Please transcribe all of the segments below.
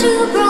to broad.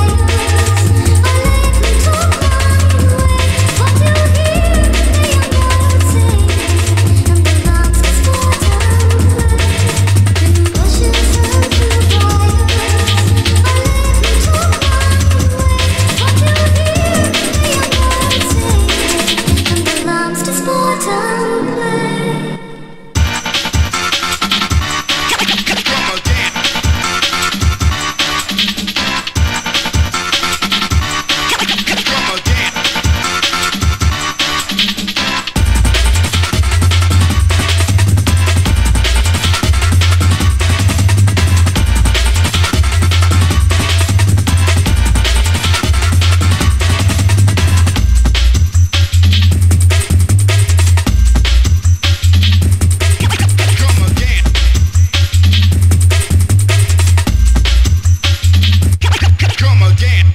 again.